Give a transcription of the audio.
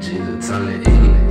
Jesus, I'm the.